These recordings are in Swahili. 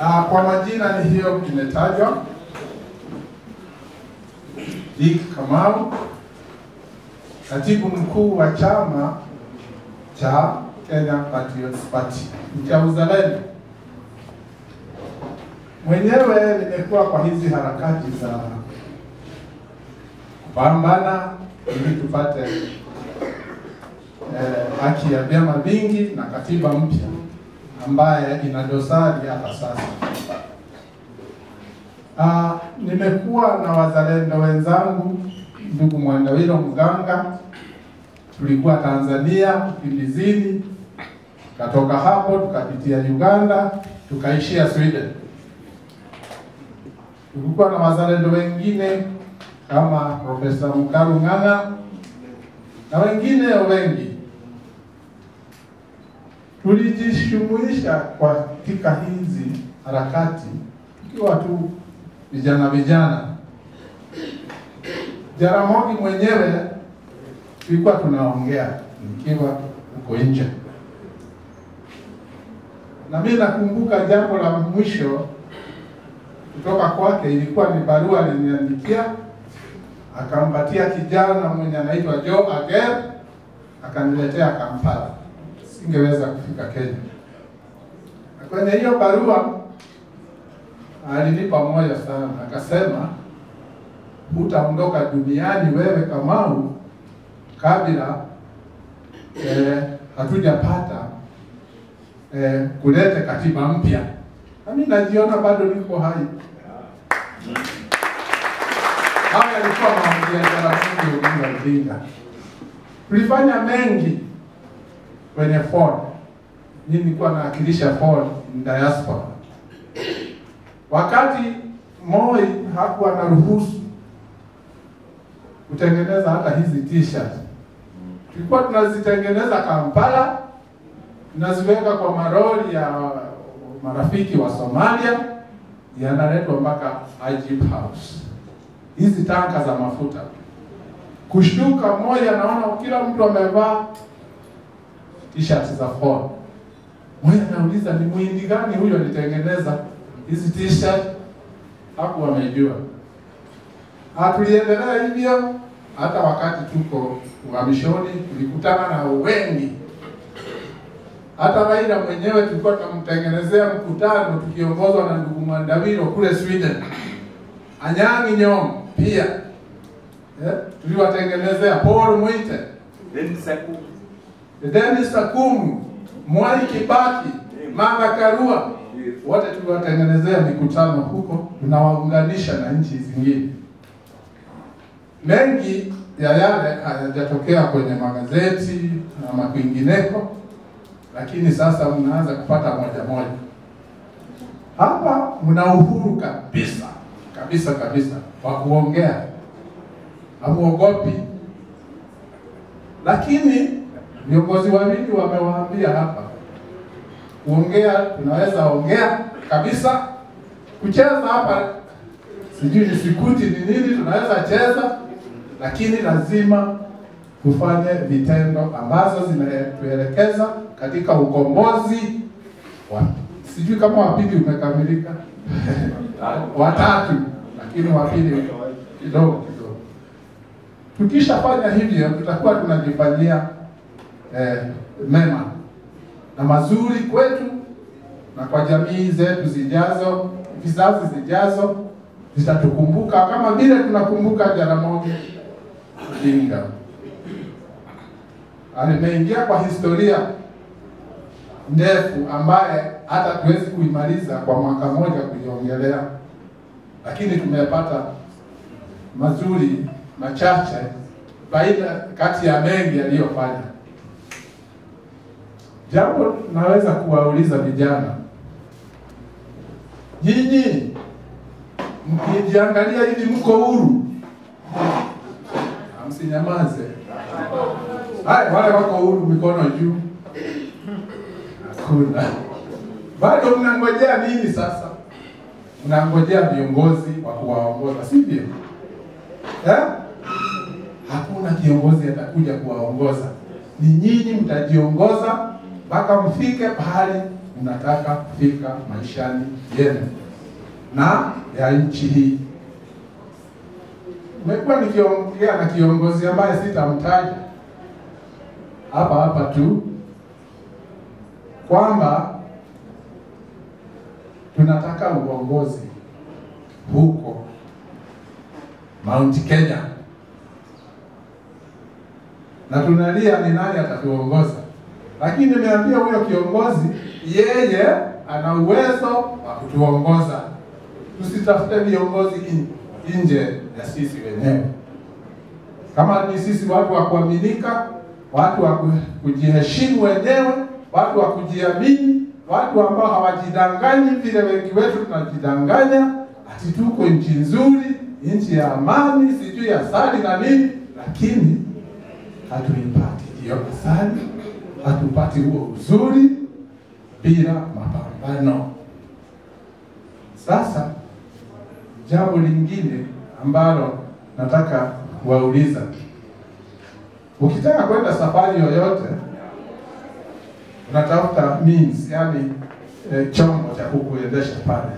Ah, kwa majina ni hiyo kimetajwa. Dick Kamau, katibu mkuu wa chama cha Kenya Patriots Party cha uzalendo. Mwenyewe nimekuwa kwa hizi harakati za kupambana ili tupate eh, haki ya vyama vingi na katiba mpya ambaye ina dosari hapa sasa. Ah, nimekuwa na wazalendo wenzangu, ndugu Mwandawilo Mganga, tulikuwa Tanzania kimbizini, tukatoka hapo tukapitia Uganda, tukaishia Sweden. Tulikuwa na wazalendo wengine kama Profesa Mkaru Ng'ang'a na wengine wengi tulijishumuisha katika hizi harakati tukiwa tu vijana vijana. Jaramogi mwenyewe tulikuwa tunaongea nikiwa huko nje, na mimi nakumbuka jambo la mwisho kutoka kwake ilikuwa ni barua aliniandikia, akampatia kijana mwenye anaitwa Joe Ager, akaniletea Kampala singeweza kufika Kenya. Na kwenye hiyo barua alinipa moyo sana, akasema hutaondoka duniani wewe Kamau kabla eh, hatujapata eh, kulete katiba mpya. Nami najiona bado niko hai. Haya yalikuwa maongezi ya Oginga Odinga. Tulifanya mengi kwenye Ford. Mimi nilikuwa nawakilisha Ford diaspora. Wakati Moi hakuwa na anaruhusu kutengeneza hata hizi t-shirt, tulikuwa tunazitengeneza Kampala, tunaziweka kwa maroli ya marafiki wa Somalia, yanaletwa mpaka Ajib House, hizi tanka za mafuta. kushuka. Moi anaona kila mtu amevaa t-shirt za Ford. Wewe anauliza ni muhindi gani huyo alitengeneza hizi t-shirt? Hapo wamejua. Hatuliendelea hivyo hata wakati tuko uhamishoni, tulikutana na wengi. Hata Raila mwenyewe tulikuwa tunamtengenezea mkutano tukiongozwa na ndugu Mwandawiro kule Sweden, Anyang'i Nyong'o pia eh, tuliwatengenezea Paul Mwite Dennis Sakumu, Mwai Kibaki, Mama Karua, wote tuliwatengenezea mikutano huko, tunawaunganisha na nchi zingine. Mengi ya yale hayajatokea kwenye magazeti na makwingineko, lakini sasa mnaanza kupata moja moja. Hapa mna uhuru kabisa kabisa kabisa wa kuongea, hamuogopi, lakini viongozi wawili wamewaambia hapa, kuongea tunaweza ongea kabisa, kucheza hapa sijui ni sikuti ni nini, tunaweza cheza, lakini lazima tufanye vitendo ambazo zinatuelekeza katika ukombozi wa sijui kama wapili umekamilika watatu, lakini wapili kidogo kidogo. Tukishafanya hivyo, tutakuwa tunajifanyia eh, mema na mazuri kwetu na kwa jamii zetu zijazo, vizazi zijazo zitatukumbuka kama vile tunakumbuka Jaramogi Odinga. alimeingia kwa historia ndefu ambaye hata tuwezi kuimaliza kwa mwaka mmoja kuiongelea, lakini tumepata mazuri machache baina kati ya mengi aliyofanya. Jambo naweza kuwauliza vijana, nyinyi mkijiangalia hivi mko huru? Msinyamaze. Haya, wale wako huru, mikono juu. Hakuna. Bado mnangojea nini sasa? Mnangojea viongozi wa kuwaongoza, sivyo? Eh? Hakuna kiongozi atakuja kuwaongoza, ni nyinyi mtajiongoza mpaka mfike pahali mnataka kufika maishani yenu na ya nchi hii. Nimekuwa nikiongea na kiongozi ambaye sitamtaja hapa hapa tu kwamba tunataka uongozi huko Mount Kenya, na tunalia ni nani atatuongoza, lakini nimeambia huyo kiongozi yeye ana uwezo wa kutuongoza. Tusitafute viongozi nje ya sisi wenyewe. Kama ni sisi watu wa kuaminika, watu wa kujiheshimu wenyewe, watu wa kujiamini, watu ambao hawajidanganyi vile wengi wetu tunajidanganya, ati tuko nchi nzuri, nchi ya amani, sijui asali na nini, lakini hatuipati hiyo asali, hatupati huo uzuri bila mapambano. Sasa jambo lingine ambalo nataka kuwauliza, ukitaka kwenda safari yoyote unatafuta means, yani eh, chombo cha kukuendesha pale,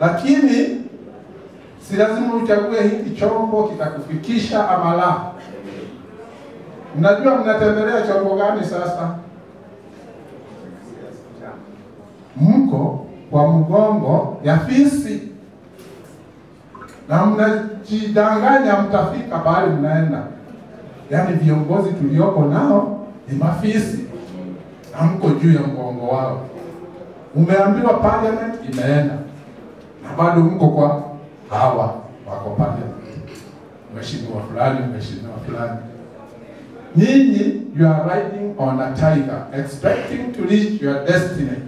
lakini si lazima uchague hiki chombo kitakufikisha ama la. Mnajua mnatembelea chombo gani sasa? Mko kwa mgongo ya fisi na mnajidanganya mtafika pahali mnaenda. Yaani viongozi tulioko nao ni mafisi na mko juu ya mgongo wao. Umeambiwa parliament imeenda na bado mko kwa hawa wako parliament, mheshimiwa fulani, mheshimiwa fulani. Nyinyi you are riding on a tiger expecting to reach your destiny.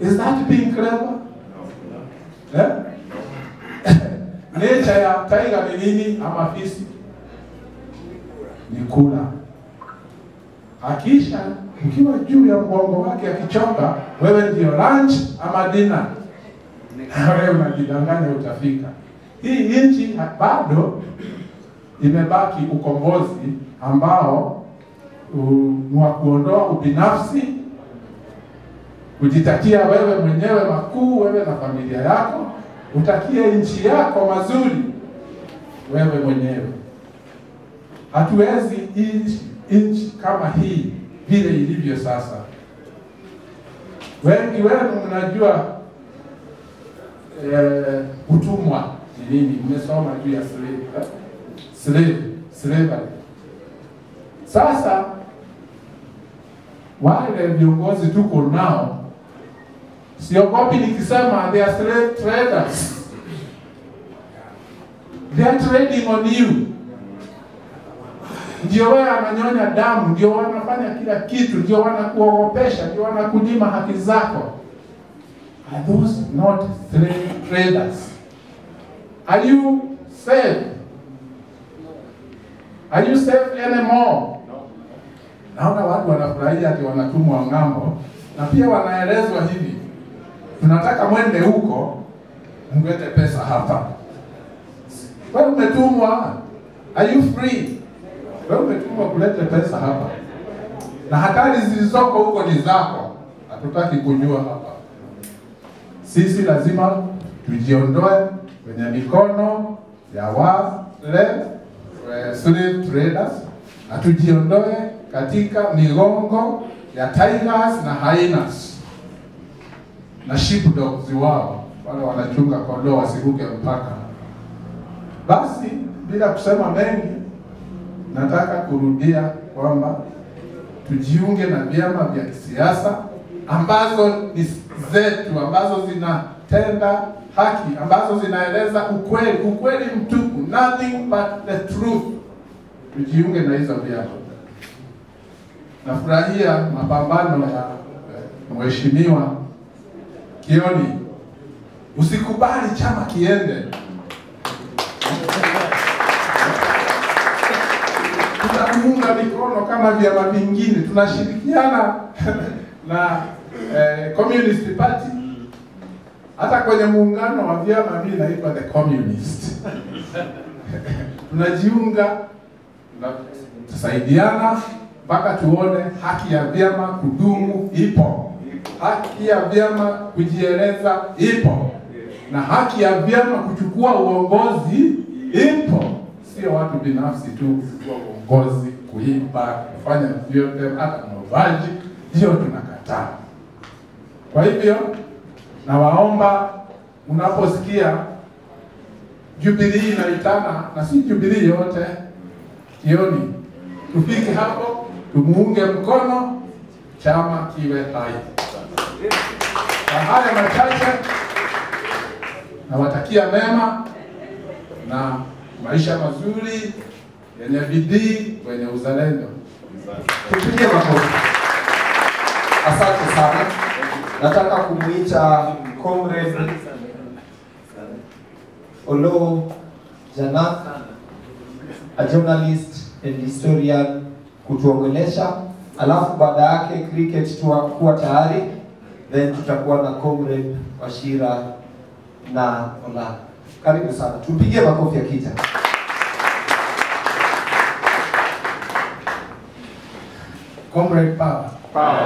Is that being clever? No. Eh? Nature ya tiger ni nini ama fisi? Ni kula. Akisha ukiwa juu ya mgongo wake akichoka, wewe ndio lunch ama dinner. Wewe unajidanganya utafika. Hii nchi bado imebaki ukombozi ambao u- ni wa kuondoa ubinafsi, kujitakia wewe mwenyewe makuu, wewe na familia yako, utakie nchi yako mazuri wewe mwenyewe. Hatuwezi ishi nchi kama hii vile ilivyo sasa. Wengi wenu mnajua eh, utumwa ni nini, mmesoma juu ya eh? Slave, slavery. Sasa wale viongozi tuko nao, siogopi nikisema they are slave traders. They are trading on you. Ndio wewe ananyonya damu, ndio wanafanya kila kitu, ndio wanakuogopesha, ndio wanakunyima haki zako. Are those not slave traders? Are you safe? Are you safe anymore? Naona watu wanafurahia ati wanatumwa ng'ambo, na pia wanaelezwa hivi, tunataka mwende huko mlete pesa hapa. Wewe umetumwa, are you free? Wewe umetumwa kulete pesa hapa, na hatari zilizoko huko ni zako, hatutaki kujua hapa. Sisi lazima tujiondoe kwenye mikono ya wale slave traders na tujiondoe katika migongo ya tigers na hyenas na sheepdogs wao wale wanachunga kondoo wasiruke mpaka. Basi bila kusema mengi, nataka kurudia kwamba tujiunge na vyama vya kisiasa ambazo ni zetu, ambazo zinatenda haki, ambazo zinaeleza ukweli, ukweli mtupu, nothing but the truth. Tujiunge na hizo vyama. Nafurahia mapambano ya eh, mheshimiwa Kioni. Usikubali chama kiende. Tutamuunga mikono kama vyama vingine, tunashirikiana na eh, Communist Party. Hata kwenye muungano wa vyama mimi naitwa the Communist. Tunajiunga, tusaidiana mpaka tuone haki ya vyama kudumu ipo, haki ya vyama kujieleza ipo, na haki ya vyama kuchukua uongozi ipo. Sio watu binafsi tu kuchukua uongozi, kuimba, kufanya vyote, hata mauaji, hiyo tunakataa. Kwa hivyo nawaomba unaposikia Jubilee inaitana na si Jubilee yote jioni, tufike hapo tumuunge mkono, chama kiwe hai. Kwa haya machache, nawatakia mema na maisha mazuri yenye bidii, kwenye uzalendo. Tupige makofi. Asante sana. Nataka kumuita Comrade Olo Janak, a journalist and historian kutuongelesha, alafu baada yake cricket tuwa, kuwa tayari, then tutakuwa na Comrade Washira na Ola. Karibu sana, tupigie makofi ya kita. Comrade Power.